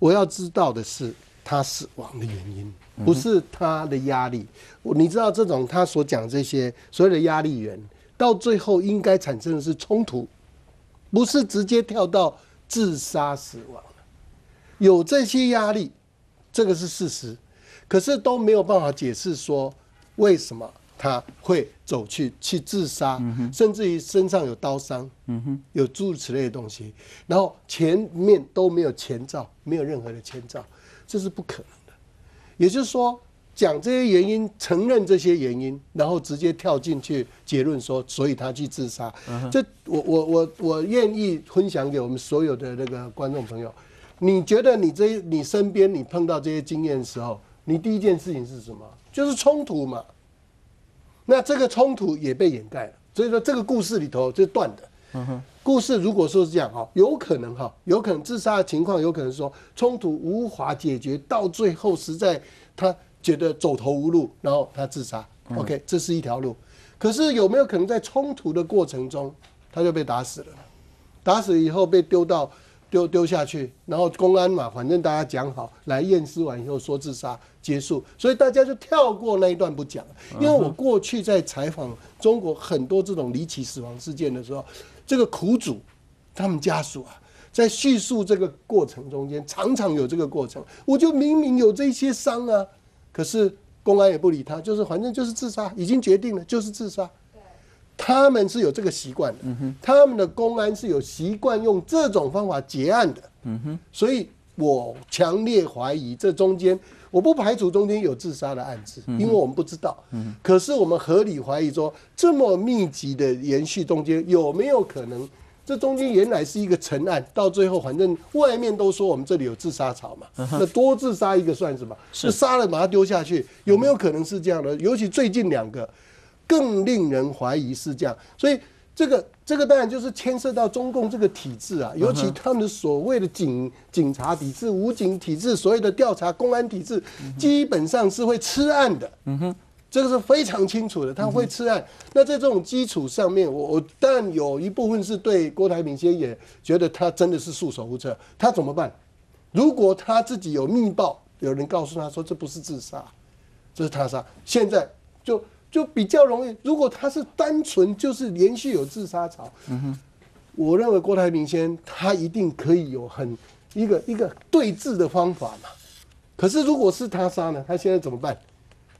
我要知道的是他死亡的原因，不是他的压力。你知道这种他所讲这些所有的压力源，到最后应该产生的是冲突，不是直接跳到自杀死亡。有这些压力，这个是事实，可是都没有办法解释说为什么他会走去去自杀，甚至于身上有刀伤，有诸如此类的东西，然后前面都没有前兆，没有任何的前兆，这是不可能的。也就是说，讲这些原因，承认这些原因，然后直接跳进去结论说，所以他去自杀。这我我我我愿意分享给我们所有的那个观众朋友。你觉得你这你身边你碰到这些经验的时候，你第一件事情是什么？就是冲突嘛。那这个冲突也被掩盖了，所以说这个故事里头就断的。故事如果说是这样哈，有可能哈，有可能自杀的情况，有可能说冲突无法解决，到最后实在他觉得走投无路，然后他自杀。OK，这是一条路。可是有没有可能在冲突的过程中，他就被打死了？打死以后被丢到。丢丢下去，然后公安嘛，反正大家讲好，来验尸完以后说自杀结束，所以大家就跳过那一段不讲。因为我过去在采访中国很多这种离奇死亡事件的时候，这个苦主他们家属啊，在叙述这个过程中间，常常有这个过程，我就明明有这些伤啊，可是公安也不理他，就是反正就是自杀，已经决定了就是自杀。他们是有这个习惯的，他们的公安是有习惯用这种方法结案的，所以我强烈怀疑这中间，我不排除中间有自杀的案子，因为我们不知道。可是我们合理怀疑说，这么密集的延续中间有没有可能，这中间原来是一个陈案，到最后反正外面都说我们这里有自杀潮嘛，那多自杀一个算什么？是杀了把它丢下去，有没有可能是这样的？尤其最近两个。更令人怀疑是这样，所以这个这个当然就是牵涉到中共这个体制啊，尤其他们所谓的警警察体制、武警体制、所谓的调查公安体制，基本上是会吃案的。嗯哼，这个是非常清楚的，他会吃案。那在这种基础上面，我我但有一部分是对郭台铭先也觉得他真的是束手无策，他怎么办？如果他自己有密报，有人告诉他说这不是自杀，这是他杀，现在就。就比较容易。如果他是单纯就是连续有自杀潮，嗯哼我认为郭台铭先他一定可以有很一个一个对峙的方法嘛。可是如果是他杀呢？他现在怎么办？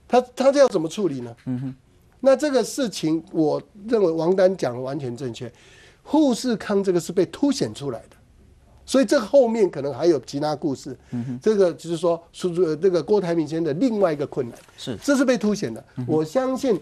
他他这要怎么处理呢？嗯哼那这个事情，我认为王丹讲的完全正确。富士康这个是被凸显出来的。所以这后面可能还有其他故事，这个就是说，出这个郭台铭先生的另外一个困难是，这是被凸显的。我相信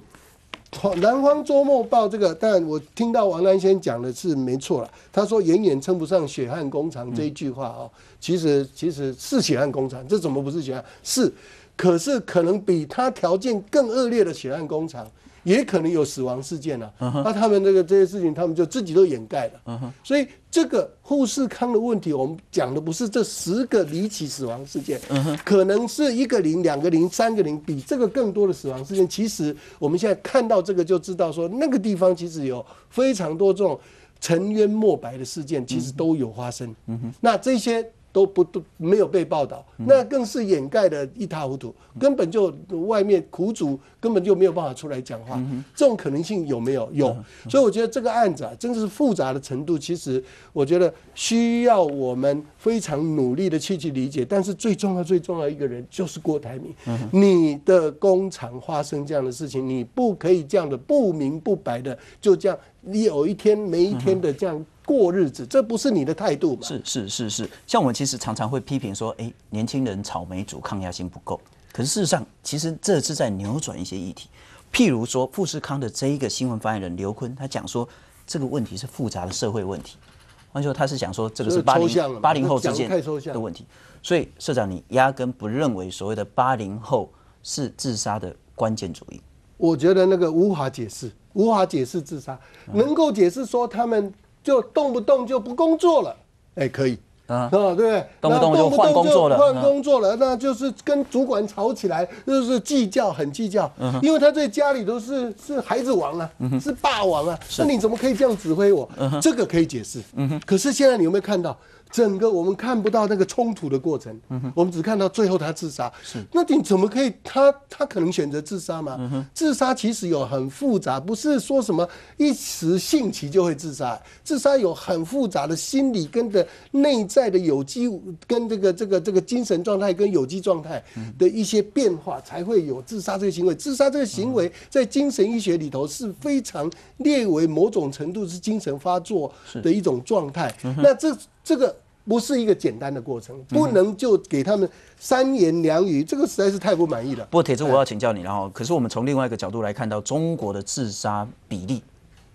《南方周末报》这个，但我听到王南先讲的是没错了。他说远远称不上血汗工厂这一句话啊，其实其实是血汗工厂，这怎么不是血汗？是，可是可能比他条件更恶劣的血汗工厂。也可能有死亡事件了，那他们这个这些事情，他们就自己都掩盖了。所以这个富士康的问题，我们讲的不是这十个离奇死亡事件，可能是一个零、两个零、三个零，比这个更多的死亡事件。其实我们现在看到这个，就知道说那个地方其实有非常多这种沉冤莫白的事件，其实都有发生。那这些。都不都没有被报道，那更是掩盖的一塌糊涂，根本就外面苦主根本就没有办法出来讲话，这种可能性有没有？有，所以我觉得这个案子啊，真的是复杂的程度，其实我觉得需要我们非常努力的去去理解。但是最重要、最重要一个人就是郭台铭，你的工厂发生这样的事情，你不可以这样的不明不白的就这样，你有一天没一天的这样。过日子，这不是你的态度吗？是是是是，像我们其实常常会批评说，哎，年轻人草莓族抗压性不够。可是事实上，其实这是在扭转一些议题。譬如说，富士康的这一个新闻发言人刘坤，他讲说，这个问题是复杂的社会问题。换句话说，他是讲说，这个是八零八零后之间的问题。所以，社长，你压根不认为所谓的八零后是自杀的关键主义？我觉得那个无法解释，无法解释自杀，能够解释说他们。就动不动就不工作了，哎，可以。啊，对。不对？动不动就换工作了，换工作了，那就是跟主管吵起来，就是计较，很计较。因为他在家里都是是孩子王啊，是霸王啊，那你怎么可以这样指挥我？这个可以解释。可是现在你有没有看到，整个我们看不到那个冲突的过程，我们只看到最后他自杀。是，那你怎么可以？他他可能选择自杀吗？自杀其实有很复杂，不是说什么一时兴起就会自杀。自杀有很复杂的心理跟的内在的有机跟这个这个这个精神状态跟有机状态的一些变化，才会有自杀这个行为。自杀这个行为在精神医学里头是非常列为某种程度是精神发作的一种状态。那这。这个不是一个简单的过程，不能就给他们三言两语，这个实在是太不满意了。不过铁子，我要请教你，然后，可是我们从另外一个角度来看到，中国的自杀比例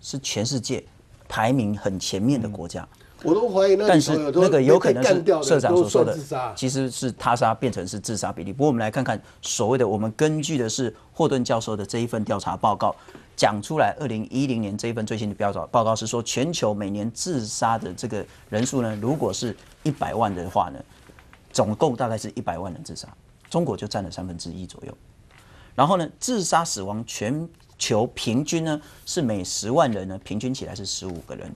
是全世界排名很前面的国家。我都怀疑，但是那个有可能是社长所说的，其实是他杀变成是自杀比例。不过我们来看看所谓的，我们根据的是霍顿教授的这一份调查报告。讲出来，二零一零年这一份最新的标准报告是说，全球每年自杀的这个人数呢，如果是一百万的话呢，总共大概是一百万人自杀，中国就占了三分之一左右。然后呢，自杀死亡全球平均呢是每十万人呢平均起来是十五个人，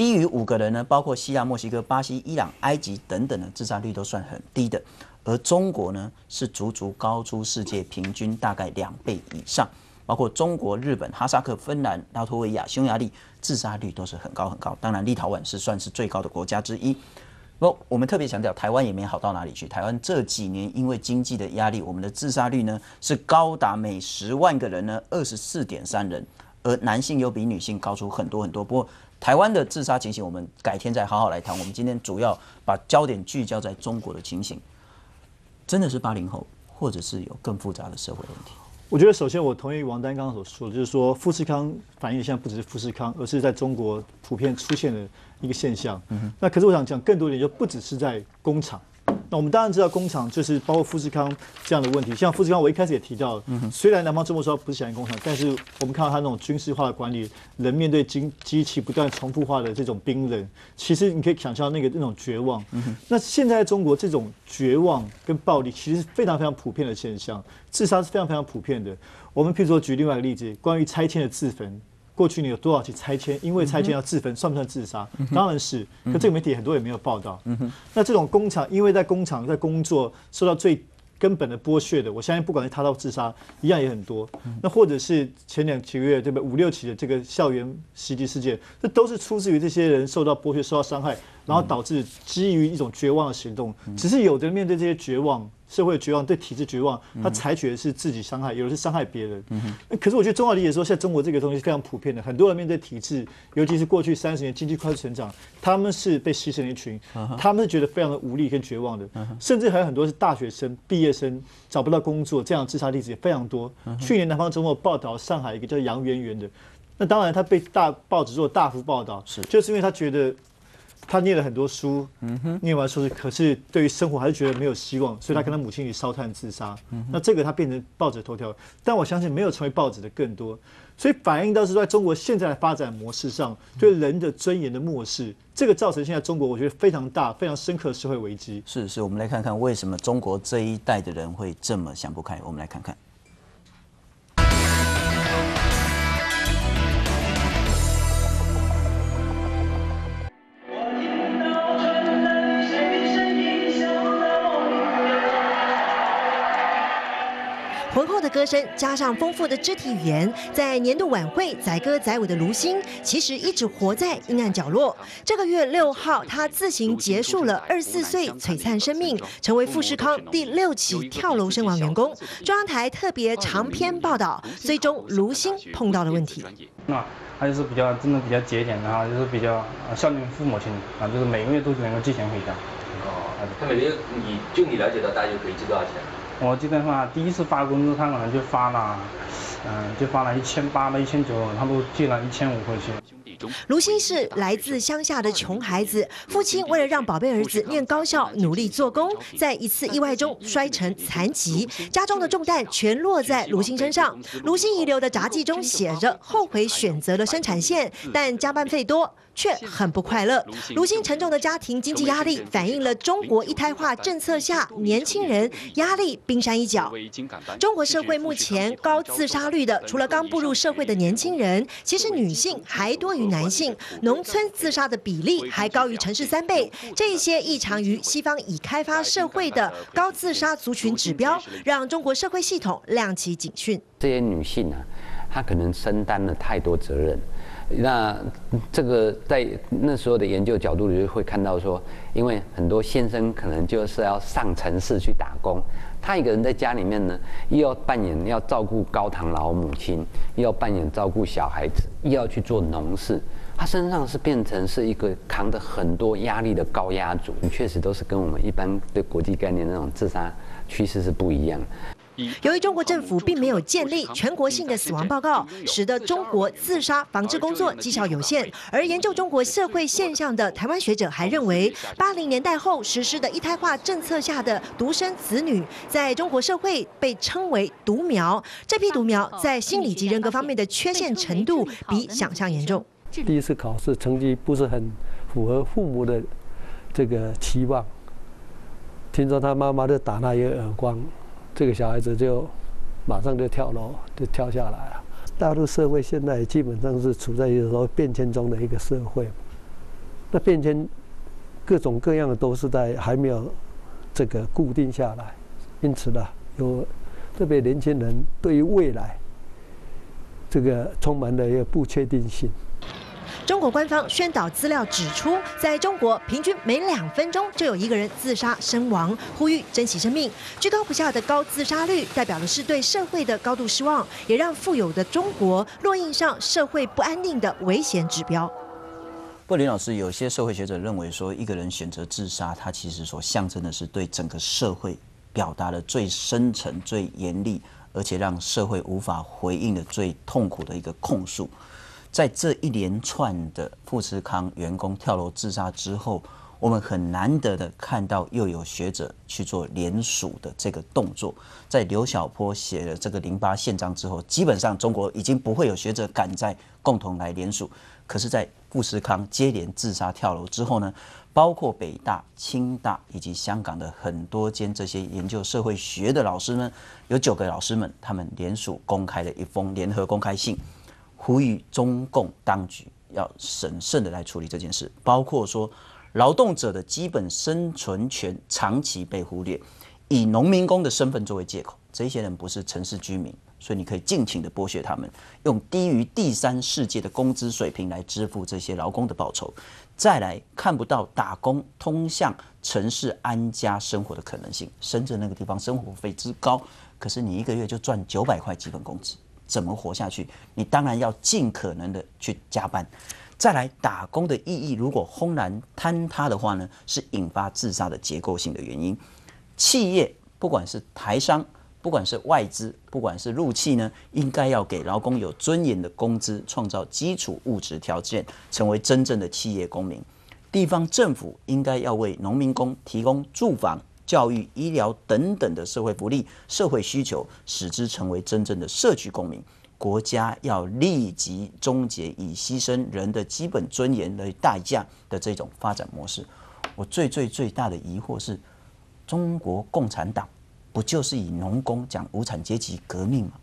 低于五个人呢，包括西亚、墨西哥、巴西、伊朗、埃及等等的自杀率都算很低的，而中国呢是足足高出世界平均大概两倍以上。包括中国、日本、哈萨克、芬兰、拉脱维亚、匈牙利，自杀率都是很高很高。当然，立陶宛是算是最高的国家之一。不，我们特别强调，台湾也没好到哪里去。台湾这几年因为经济的压力，我们的自杀率呢是高达每十万个人呢二十四点三人，而男性又比女性高出很多很多。不过，台湾的自杀情形，我们改天再好好来谈。我们今天主要把焦点聚焦在中国的情形，真的是八零后，或者是有更复杂的社会问题。我觉得首先我同意王丹刚刚所说的，就是说富士康反映现在不只是富士康，而是在中国普遍出现的一个现象。那可是我想讲更多一点，就不只是在工厂。那我们当然知道工厂就是包括富士康这样的问题，像富士康，我一开始也提到，虽然南方周末说不是小型工厂，但是我们看到它那种军事化的管理，人面对机机器不断重复化的这种冰冷，其实你可以想象那个那种绝望。那现在中国这种绝望跟暴力，其实是非常非常普遍的现象，自杀是非常非常普遍的。我们譬如说举另外一个例子，关于拆迁的自焚。过去你有多少起拆迁？因为拆迁要自焚，算不算自杀？当然是。可这个媒体很多也没有报道。那这种工厂，因为在工厂在工作，受到最根本的剥削的，我相信不管是他到自杀，一样也很多。那或者是前两几个月，对不对？五六起的这个校园袭击事件，这都是出自于这些人受到剥削、受到伤害，然后导致基于一种绝望的行动。只是有的人面对这些绝望。社会绝望，对体制绝望，他采取的是自己伤害，有的是伤害别人。可是我觉得中华理解说，现在中国这个东西是非常普遍的，很多人面对体制，尤其是过去三十年经济快速成长，他们是被牺牲的一群，他们是觉得非常的无力跟绝望的，甚至还有很多是大学生、毕业生找不到工作，这样自杀例子也非常多。去年南方周末报道上海一个叫杨圆圆的，那当然他被大报纸做大幅报道，是就是因为他觉得。他念了很多书，嗯念完书，可是对于生活还是觉得没有希望，所以他跟他母亲一起烧炭自杀。嗯那这个他变成报纸头条，但我相信没有成为报纸的更多，所以反映到是在中国现在的发展模式上，对人的尊严的漠视，这个造成现在中国我觉得非常大、非常深刻的社会危机。是是，我们来看看为什么中国这一代的人会这么想不开。我们来看看。歌声加上丰富的肢体语言，在年度晚会载歌载舞的卢星，其实一直活在阴暗角落。这个月六号，他自行结束了二十四岁璀璨生命，成为富士康第六起跳楼身亡员工。中央台特别长篇报道，最终卢星碰到了问题。那他就是比较真的比较节俭，然后就是比较孝敬父母亲啊，就是每个月都能够寄钱回家。哦，他每个月你就你了解到大约可以寄多少钱？我记得话，第一次发工资，他可能就发了，嗯，就发了一千八到一千九，他都寄了一千五回去。卢鑫是来自乡下的穷孩子，父亲为了让宝贝儿子念高校，努力做工，在一次意外中摔成残疾，家中的重担全落在卢鑫身上。卢鑫遗留的札记中写着：后悔选择了生产线，但加班费多。却很不快乐。如今沉重的家庭经济压力，反映了中国一胎化政策下年轻人压力冰山一角。中国社会目前高自杀率的，除了刚步入社会的年轻人，其实女性还多于男性，农村自杀的比例还高于城市三倍。这些异常于西方已开发社会的高自杀族群指标，让中国社会系统亮起警讯。这些女性啊，她可能承担了太多责任。那这个在那时候的研究角度里，会看到说，因为很多先生可能就是要上城市去打工，他一个人在家里面呢，又要扮演要照顾高堂老母亲，又要扮演照顾小孩子，又要去做农事，他身上是变成是一个扛着很多压力的高压组，确实都是跟我们一般对国际概念那种自杀趋势是不一样。由于中国政府并没有建立全国性的死亡报告，使得中国自杀防治工作绩效有限。而研究中国社会现象的台湾学者还认为，八零年代后实施的一胎化政策下的独生子女，在中国社会被称为“独苗”。这批独苗在心理及人格方面的缺陷程度比想象严重。第一次考试成绩不是很符合父母的这个期望，听说他妈妈就打他一个耳光。这个小孩子就马上就跳楼，就跳下来了。大陆社会现在基本上是处在一个说变迁中的一个社会，那变迁各种各样的都是在还没有这个固定下来，因此呢，有特别年轻人对于未来这个充满了一个不确定性。中国官方宣导资料指出，在中国平均每两分钟就有一个人自杀身亡，呼吁珍惜生命。居高不下的高自杀率，代表的是对社会的高度失望，也让富有的中国落印上社会不安定的危险指标。不，林老师，有些社会学者认为说，一个人选择自杀，他其实所象征的是对整个社会表达了最深沉、最严厉，而且让社会无法回应的最痛苦的一个控诉。在这一连串的富士康员工跳楼自杀之后，我们很难得的看到又有学者去做联署的这个动作。在刘晓波写了这个零八宪章之后，基本上中国已经不会有学者敢再共同来联署。可是，在富士康接连自杀跳楼之后呢，包括北大、清大以及香港的很多间这些研究社会学的老师们，有九个老师们，他们联署公开了一封联合公开信。呼吁中共当局要审慎的来处理这件事，包括说劳动者的基本生存权长期被忽略，以农民工的身份作为借口，这些人不是城市居民，所以你可以尽情的剥削他们，用低于第三世界的工资水平来支付这些劳工的报酬，再来看不到打工通向城市安家生活的可能性。深圳那个地方生活费之高，可是你一个月就赚九百块基本工资。怎么活下去？你当然要尽可能的去加班。再来，打工的意义如果轰然坍塌的话呢，是引发自杀的结构性的原因。企业不管是台商，不管是外资，不管是入企呢，应该要给劳工有尊严的工资，创造基础物质条件，成为真正的企业公民。地方政府应该要为农民工提供住房。教育、医疗等等的社会福利、社会需求，使之成为真正的社区公民。国家要立即终结以牺牲人的基本尊严为代价的这种发展模式。我最最最大的疑惑是，中国共产党不就是以农工讲无产阶级革命吗？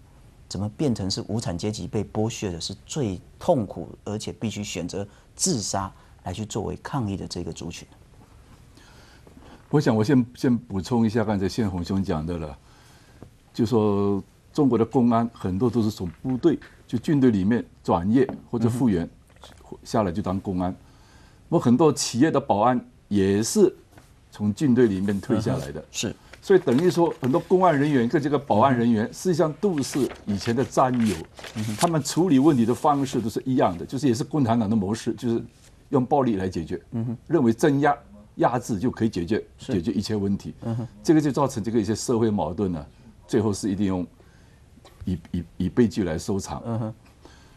怎么变成是无产阶级被剥削的是最痛苦，而且必须选择自杀来去作为抗议的这个族群？我想，我先先补充一下刚才宪宏兄讲的了，就说中国的公安很多都是从部队，就军队里面转业或者复员下来就当公安。我很多企业的保安也是从军队里面退下来的，是。所以等于说，很多公安人员跟这个保安人员实际上都是以前的战友，他们处理问题的方式都是一样的，就是也是共产党的模式，就是用暴力来解决，认为镇压。压制就可以解决解决一切问题，这个就造成这个一些社会矛盾呢，最后是一定用以以以悲剧来收场。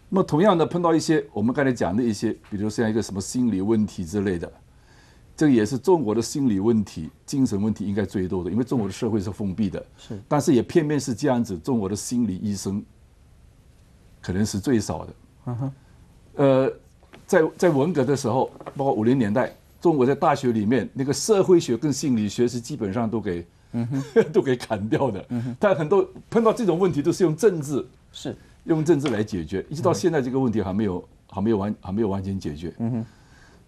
那么同样的碰到一些我们刚才讲的一些，比如像一个什么心理问题之类的，这个也是中国的心理问题、精神问题应该最多的，因为中国的社会是封闭的，是，但是也偏偏是这样子，中国的心理医生可能是最少的。嗯呃。在在文革的时候，包括五零年代，中国在大学里面那个社会学跟心理学是基本上都给，都给砍掉的。但很多碰到这种问题都是用政治，是用政治来解决，一直到现在这个问题还没有还没有完还没有完全解决。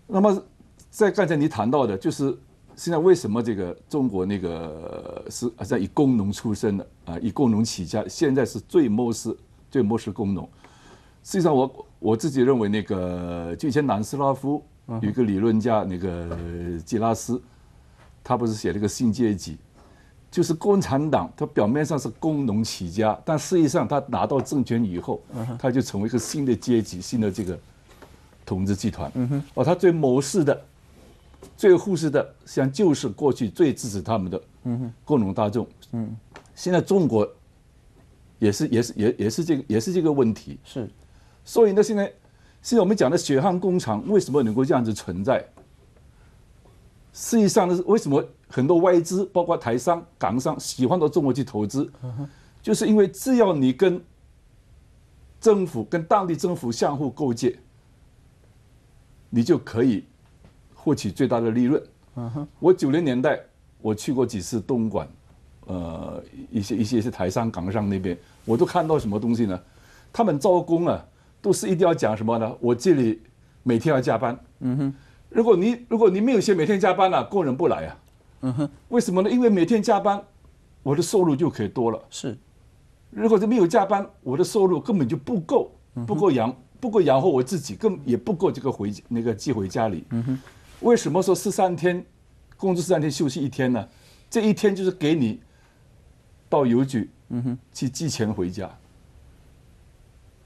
那么在刚才你谈到的，就是现在为什么这个中国那个是好像以工农出身的啊，以工农起家，现在是最漠视最漠视工农。实际上我我自己认为，那个就以前南斯拉夫有一个理论家那个基拉斯，他不是写了个新阶级，就是共产党，他表面上是工农起家，但实际上他拿到政权以后，他就成为一个新的阶级，新的这个统治集团。哦，他最谋士的、最忽视的，实际上就是过去最支持他们的工农大众。嗯，现在中国也是也是也也是这个也是这个问题。是，所以呢，现在现在我们讲的血汗工厂为什么能够这样子存在？实际上呢，为什么很多外资，包括台商、港商喜欢到中国去投资，就是因为只要你跟政府、跟当地政府相互勾结，你就可以获取最大的利润。我九零年代我去过几次东莞，呃，一些一些是台商、港商那边，我都看到什么东西呢？他们招工啊，都是一定要讲什么呢？我这里每天要加班。嗯哼。如果你如果你没有写每天加班了、工人不来啊。嗯哼。为什么呢？因为每天加班，我的收入就可以多了。是。如果是没有加班，我的收入根本就不够，不够养不够养活我自己，更也不够这个回那个寄回家里。嗯哼。为什么说十三天工作十三天休息一天呢？这一天就是给你到邮局，嗯哼，去寄钱回家。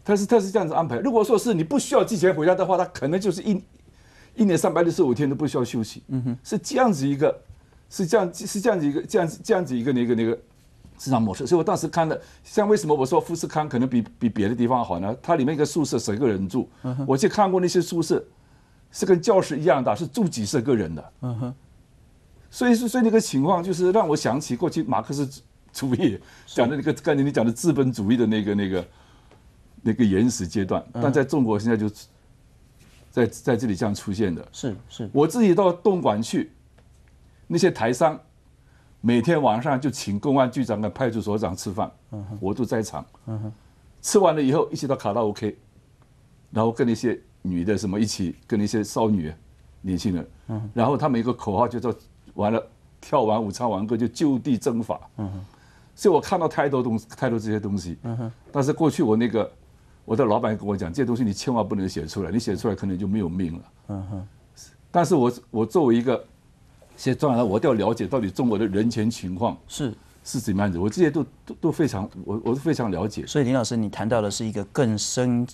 他是他是这样子安排。如果说是你不需要寄钱回家的话，他可能就是一一年三百六十五天都不需要休息。嗯哼，是这样子一个，是这样是这样子一个这样子这样子一个那个那个市场模式。所以我当时看的，像为什么我说富士康可能比比别的地方好呢？它里面一个宿舍十个人住，我去看过那些宿舍，是跟教室一样大，是住几十个人的。嗯哼，所以说所以那个情况就是让我想起过去马克思主义讲的那个刚才你讲的资本主义的那个那个。那个原始阶段，但在中国现在就在在这里这样出现的。是是，我自己到东莞去，那些台商每天晚上就请公安局长跟派出所长吃饭，我都在场。吃完了以后一起到卡拉 OK，然后跟那些女的什么一起跟那些少女年轻人，然后他们一个口号就叫完了跳完舞唱完歌就就地正法。所以我看到太多东西，太多这些东西。嗯但是过去我那个。我的老板跟我讲，这些东西你千万不能写出来，你写出来可能就没有命了。嗯哼。但是我我作为一个，现在当然我都要了解到底中国的人权情况是是怎么样子，我这些都都都非常，我我是非常了解。所以林老师，你谈到的是一个更深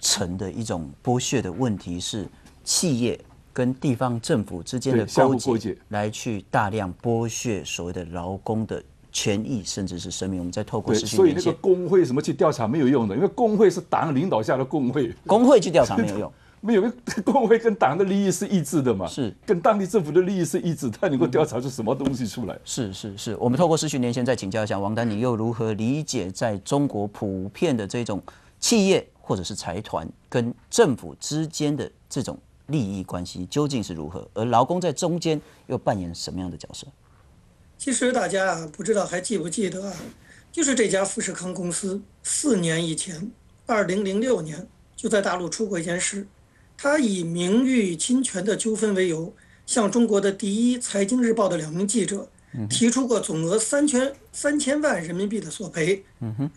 层的一种剥削的问题，是企业跟地方政府之间的勾结，来去大量剥削所谓的劳工的。权益甚至是生命，我们在透过对，所以那个工会什么去调查没有用的，因为工会是党领导下的工会，工会去调查没有用，没有，工会跟党的利益是一致的嘛，是。跟当地政府的利益是一致，他能够调查出什么东西出来？是是是，我们透过视讯连线再请教一下王丹，你又如何理解在中国普遍的这种企业或者是财团跟政府之间的这种利益关系究竟是如何？而劳工在中间又扮演什么样的角色？其实大家啊，不知道还记不记得啊？就是这家富士康公司四年以前，二零零六年就在大陆出过一件事，他以名誉侵权的纠纷为由，向中国的第一财经日报的两名记者提出过总额三千三千万人民币的索赔，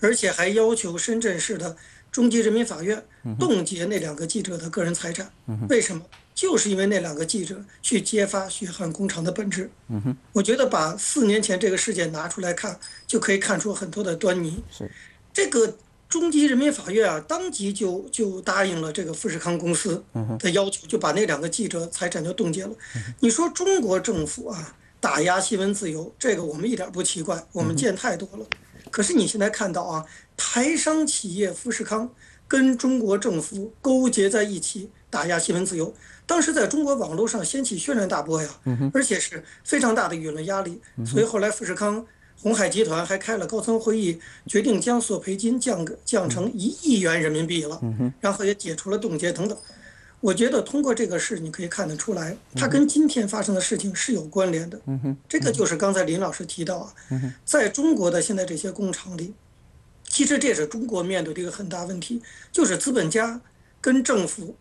而且还要求深圳市的中级人民法院冻结那两个记者的个人财产。为什么？就是因为那两个记者去揭发血汗工厂的本质，嗯哼，我觉得把四年前这个事件拿出来看，就可以看出很多的端倪。是，这个中级人民法院啊，当即就就答应了这个富士康公司的要求，就把那两个记者财产就冻结了。你说中国政府啊，打压新闻自由，这个我们一点不奇怪，我们见太多了。可是你现在看到啊，台商企业富士康跟中国政府勾结在一起，打压新闻自由。当时在中国网络上掀起轩然大波呀，而且是非常大的舆论压力，所以后来富士康、红海集团还开了高层会议，决定将索赔金降降成一亿元人民币了，然后也解除了冻结等等。我觉得通过这个事，你可以看得出来，它跟今天发生的事情是有关联的。这个就是刚才林老师提到啊，在中国的现在这些工厂里，其实这也是中国面对的一个很大问题，就是资本家跟政府。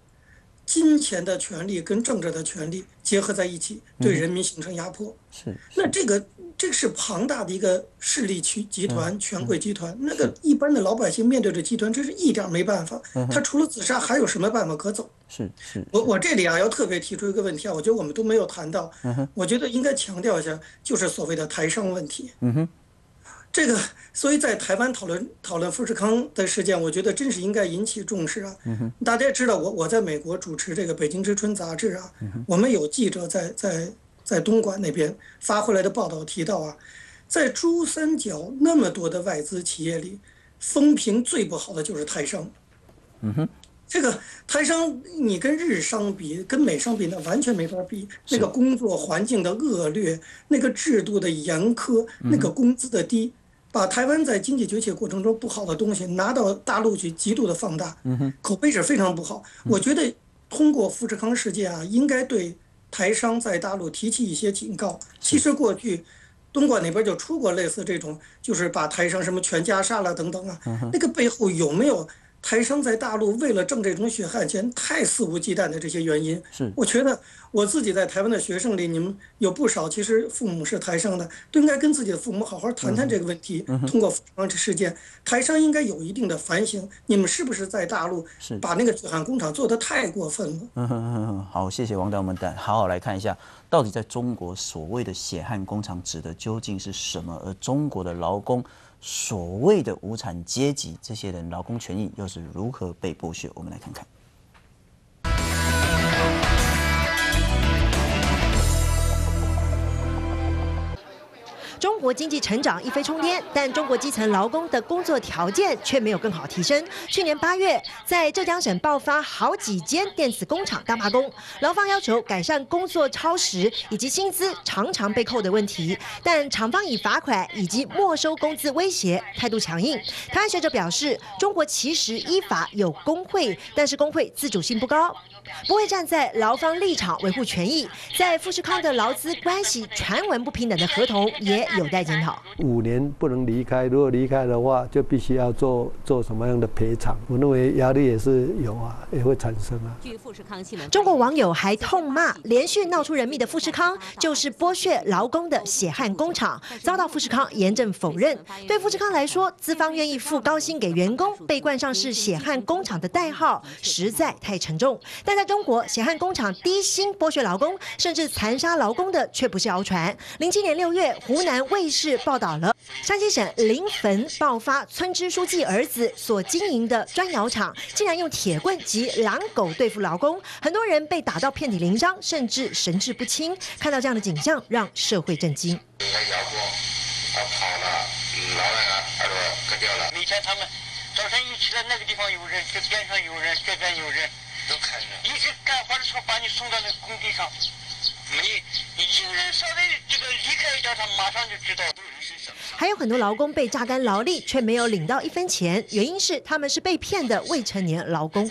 金钱的权利跟政治的权利结合在一起，对人民形成压迫。是，那这个这个是庞大的一个势力区集团、权贵集团。那个一般的老百姓面对着集团，真是一点没办法。他除了自杀，还有什么办法可走？是是。我我这里啊，要特别提出一个问题啊，我觉得我们都没有谈到。我觉得应该强调一下，就是所谓的台商问题。嗯哼。这个，所以在台湾讨论讨论富士康的事件，我觉得真是应该引起重视啊。大家知道，我我在美国主持这个《北京之春》杂志啊，我们有记者在在在东莞那边发回来的报道提到啊，在珠三角那么多的外资企业里，风评最不好的就是台商。嗯哼，这个台商你跟日商比，跟美商比，那完全没法比。那个工作环境的恶劣，那个制度的严苛，那个工资的低。把台湾在经济崛起过程中不好的东西拿到大陆去，极度的放大，口碑是非常不好。我觉得通过富士康事件啊，应该对台商在大陆提起一些警告。其实过去东莞那边就出过类似这种，就是把台商什么全家杀了等等啊，那个背后有没有？台商在大陆为了挣这种血汗钱，太肆无忌惮的这些原因，是我觉得我自己在台湾的学生里，你们有不少其实父母是台商的，都应该跟自己的父母好好谈谈这个问题。通过这事件，台商应该有一定的反省，你们是不是在大陆把那个血汗工厂做得太过分了？嗯哼哼哼，好，谢谢王导，我们带好好来看一下，到底在中国所谓的血汗工厂指的究竟是什么？而中国的劳工。所谓的无产阶级，这些人劳工权益又是如何被剥削？我们来看看。中国经济成长一飞冲天，但中国基层劳工的工作条件却没有更好提升。去年八月，在浙江省爆发好几间电子工厂大罢工，劳方要求改善工作超时以及薪资常常被扣的问题，但厂方以罚款以及没收工资威胁，态度强硬。台湾学者表示，中国其实依法有工会，但是工会自主性不高，不会站在劳方立场维护权益。在富士康的劳资关系传闻不平等的合同也。有待检讨。五年不能离开，如果离开的话，就必须要做做什么样的赔偿？我认为压力也是有啊，也会产生啊。据富士康新闻，中国网友还痛骂连续闹出人命的富士康就是剥削劳工的血汗工厂，遭到富士康严正否认。对富士康来说，资方愿意付高薪给员工，被冠上是血汗工厂的代号，实在太沉重。但在在中国，血汗工厂低薪剥削劳工，甚至残杀劳工的却不是谣传。零七年六月，湖南。卫视报道了山西省临汾爆发村支书记儿子所经营的砖窑厂，竟然用铁棍及狼狗对付劳工，很多人被打到遍体鳞伤，甚至神志不清。看到这样的景象，让社会震惊。他跑了，老人啊耳朵割掉了。每天他们早晨一起来，那个地方有人，这边上有人，这边有人，都看着。一直干活的时候把你送到那工地上。没，一个人稍微这个离开一点，他马上就知道。还有很多劳工被榨干劳力，却没有领到一分钱，原因是他们是被骗的未成年劳工。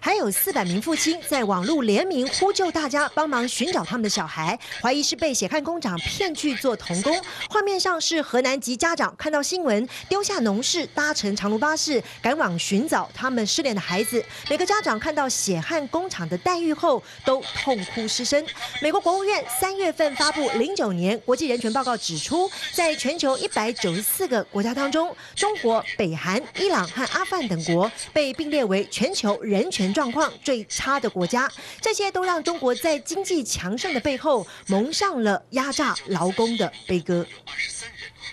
还有四百名父亲在网络联名呼救大家帮忙寻找他们的小孩，怀疑是被血汗工厂骗去做童工。画面上是河南籍家长看到新闻，丢下农事，搭乘长途巴士赶往寻找他们失联的孩子。每个家长看到血汗工厂的待遇后，都痛哭失声。美国国务院三月份发布零九年国际人权报告，指出，在全球一百九十四个国家当中，中国、北韩、伊朗和阿富汗等国被并列为全球人权。状况最差的国家，这些都让中国在经济强盛的背后蒙上了压榨劳工的悲歌。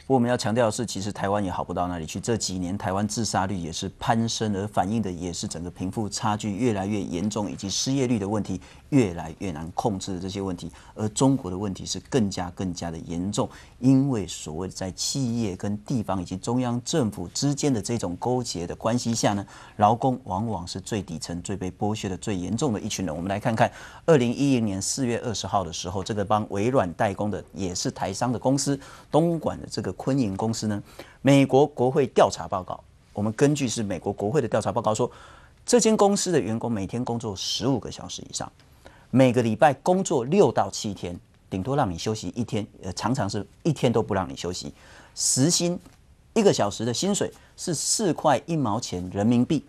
我们要强调的是，其实台湾也好不到哪里去。这几年台湾自杀率也是攀升，而反映的也是整个贫富差距越来越严重，以及失业率的问题越来越难控制的这些问题。而中国的问题是更加更加的严重，因为所谓在企业跟地方以及中央政府之间的这种勾结的关系下呢，劳工往往是最底层、最被剥削的最严重的一群人。我们来看看，二零一零年四月二十号的时候，这个帮微软代工的也是台商的公司东莞的这个。昆盈公司呢？美国国会调查报告，我们根据是美国国会的调查报告说，这间公司的员工每天工作十五个小时以上，每个礼拜工作六到七天，顶多让你休息一天，呃，常常是一天都不让你休息。时薪一个小时的薪水是四块一毛钱人民币，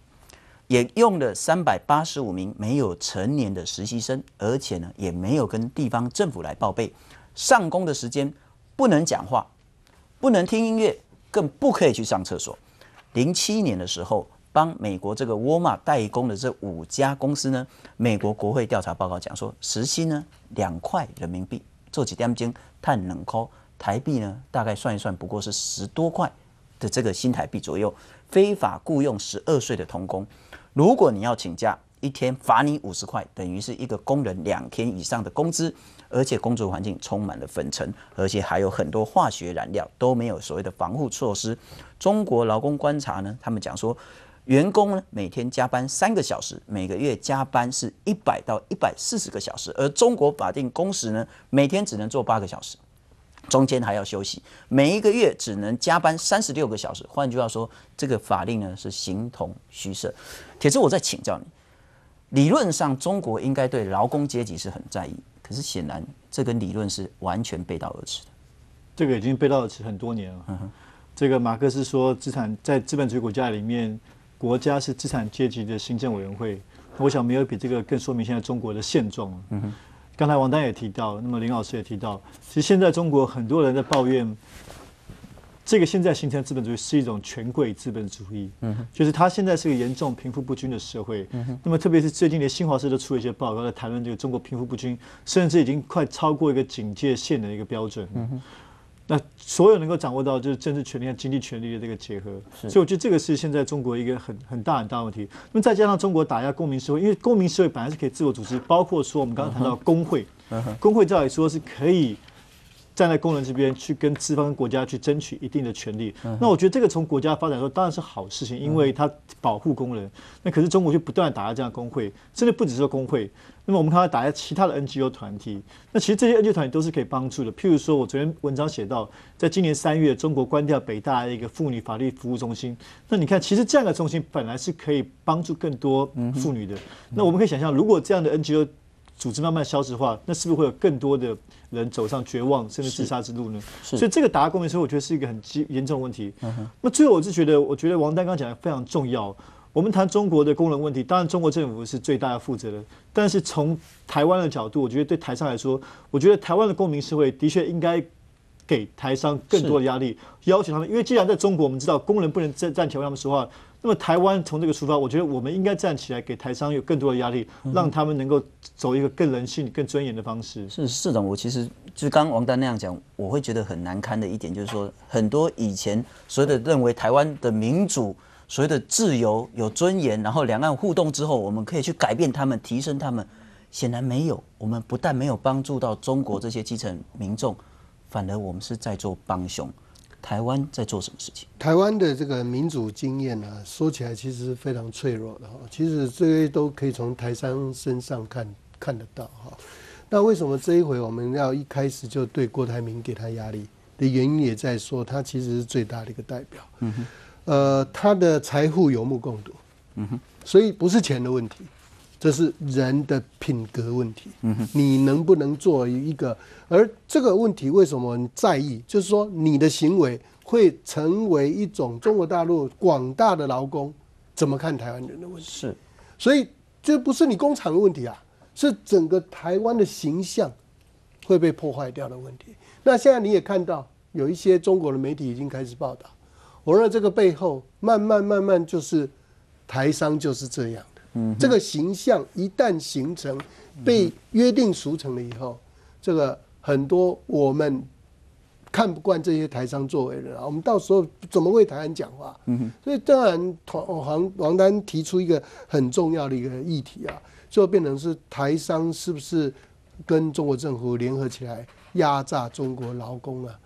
也用了三百八十五名没有成年的实习生，而且呢，也没有跟地方政府来报备。上工的时间不能讲话。不能听音乐，更不可以去上厕所。零七年的时候，帮美国这个沃尔玛代工的这五家公司呢，美国国会调查报告讲说，时薪呢两块人民币，做几点钟碳冷抠台币呢，大概算一算，不过是十多块的这个新台币左右。非法雇佣十二岁的童工，如果你要请假，一天罚你五十块，等于是一个工人两天以上的工资。而且工作环境充满了粉尘，而且还有很多化学燃料，都没有所谓的防护措施。中国劳工观察呢，他们讲说，员工呢每天加班三个小时，每个月加班是一百到一百四十个小时，而中国法定工时呢，每天只能做八个小时，中间还要休息，每一个月只能加班三十六个小时。换句话说，这个法令呢是形同虚设。铁子，我再请教你，理论上中国应该对劳工阶级是很在意。可是显然，这跟理论是完全背道而驰的。这个已经背道而驰很多年了。这个马克思说，资产在资本主义国家里面，国家是资产阶级的行政委员会。我想没有比这个更说明现在中国的现状了。刚才王丹也提到，那么林老师也提到，其实现在中国很多人在抱怨。这个现在形成资本主义是一种权贵资本主义，嗯，就是它现在是个严重贫富不均的社会，嗯那么特别是最近连新华社都出了一些报告，在谈论这个中国贫富不均，甚至已经快超过一个警戒线的一个标准，嗯那所有能够掌握到就是政治权力和经济权力的这个结合，所以我觉得这个是现在中国一个很很大很大问题。那么再加上中国打压公民社会，因为公民社会本来是可以自我组织，包括说我们刚刚谈到工会，工会照理说是可以。站在工人这边去跟资方国家去争取一定的权利，那我觉得这个从国家发展说当然是好事情，因为它保护工人。那可是中国就不断打压这样工会，甚至不只是工会。那么我们看到打压其他的 NGO 团体，那其实这些 NGO 团体都是可以帮助的。譬如说，我昨天文章写到，在今年三月，中国关掉北大的一个妇女法律服务中心。那你看，其实这样的中心本来是可以帮助更多妇女的。那我们可以想象，如果这样的 NGO 组织慢慢消失的话，那是不是会有更多的人走上绝望甚至自杀之路呢？所以这个打压公民社会，我觉得是一个很严重的问题。那最后，我是觉得，我觉得王丹刚讲的非常重要。我们谈中国的工人问题，当然中国政府是最大的负责的。但是从台湾的角度，我觉得对台上来说，我觉得台湾的公民社会的确应该给台商更多的压力，要求他们。因为既然在中国，我们知道工人不能站站起来为他们说话。那么台湾从这个出发，我觉得我们应该站起来，给台商有更多的压力，让他们能够走一个更人性、更尊严的方式。是市长，我其实就刚王丹那样讲，我会觉得很难堪的一点，就是说很多以前所谓的认为台湾的民主、所谓的自由、有尊严，然后两岸互动之后，我们可以去改变他们、提升他们，显然没有。我们不但没有帮助到中国这些基层民众，反而我们是在做帮凶。台湾在做什么事情？台湾的这个民主经验呢，说起来其实非常脆弱的哈。其实这些都可以从台商身上看看得到哈。那为什么这一回我们要一开始就对郭台铭给他压力的原因，也在说他其实是最大的一个代表。嗯哼。呃，他的财富有目共睹。嗯哼。所以不是钱的问题。这是人的品格问题，你能不能做一个？而这个问题为什么在意？就是说，你的行为会成为一种中国大陆广大的劳工怎么看台湾人的问题。是，所以这不是你工厂的问题啊，是整个台湾的形象会被破坏掉的问题。那现在你也看到，有一些中国的媒体已经开始报道，我认为这个背后慢慢慢慢就是台商就是这样。这个形象一旦形成，被约定俗成了以后，这个很多我们看不惯这些台商作为人啊，我们到时候怎么为台湾讲话？嗯哼，所以当然，王王丹提出一个很重要的一个议题啊，就变成是台商是不是跟中国政府联合起来压榨中国劳工啊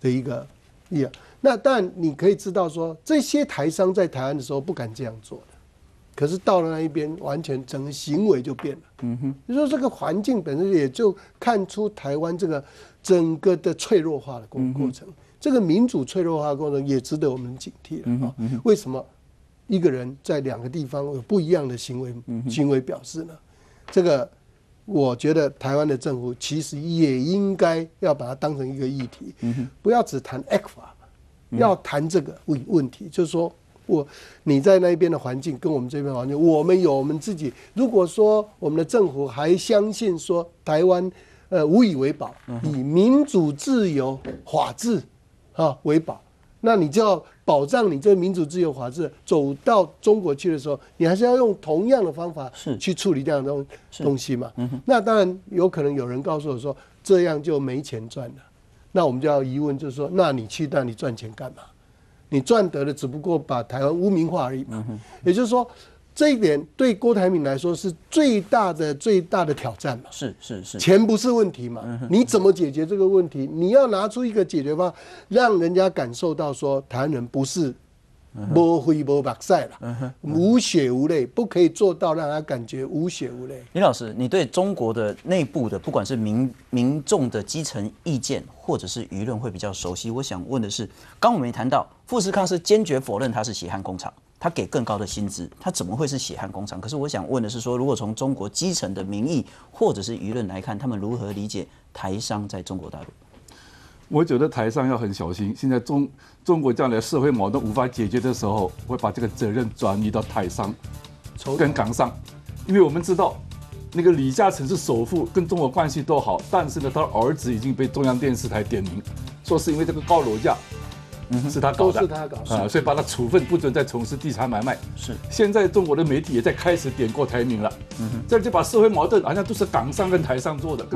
的一个呀？那当然你可以知道说，这些台商在台湾的时候不敢这样做的。可是到了那一边，完全整个行为就变了。嗯哼，就说这个环境本身也就看出台湾这个整个的脆弱化的过过程，这个民主脆弱化过程也值得我们警惕了啊。为什么一个人在两个地方有不一样的行为行为表示呢？这个我觉得台湾的政府其实也应该要把它当成一个议题，不要只谈法，要谈这个问问题，就是说。我你在那边的环境跟我们这边环境，我们有我们自己。如果说我们的政府还相信说台湾呃无以为宝，以民主、自由、法治啊为保，那你就要保障你这个民主、自由、法治走到中国去的时候，你还是要用同样的方法去处理这样的东东西嘛。那当然有可能有人告诉我说这样就没钱赚了，那我们就要疑问，就是说，那你去那里赚钱干嘛？你赚得的只不过把台湾污名化而已嘛，也就是说，这一点对郭台铭来说是最大的最大的挑战嘛。是是是，钱不是问题嘛？你怎么解决这个问题？你要拿出一个解决方案，让人家感受到说台湾人不是。无灰无白晒了，无血无泪，不可以做到让他感觉无血无泪。李老师，你对中国的内部的，不管是民民众的基层意见，或者是舆论，会比较熟悉。我想问的是，刚我们也谈到，富士康是坚决否认它是血汗工厂，他给更高的薪资，他怎么会是血汗工厂？可是我想问的是，说如果从中国基层的民意或者是舆论来看，他们如何理解台商在中国大陆？我觉得台上要很小心。现在中中国将来社会矛盾无法解决的时候，会把这个责任转移到台上跟港上，因为我们知道那个李嘉诚是首富，跟中国关系都好，但是呢，他的儿子已经被中央电视台点名，说是因为这个高楼价，是他搞的，是他搞啊，所以把他处分，不准再从事地产买卖。是，现在中国的媒体也在开始点过台名了，这就把社会矛盾好像都是港商跟台商做的。